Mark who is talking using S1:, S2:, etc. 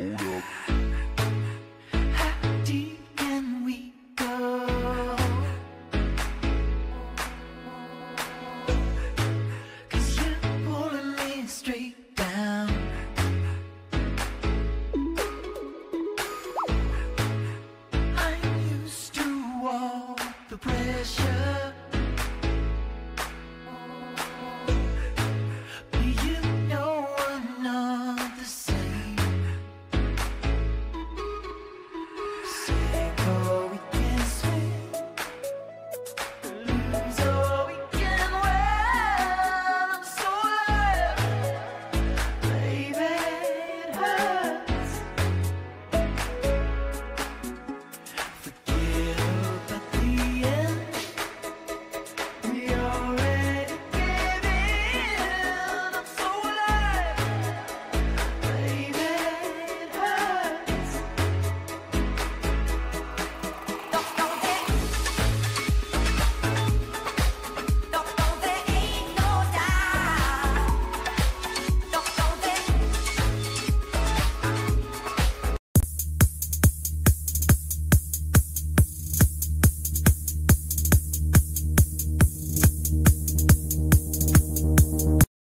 S1: Hold up.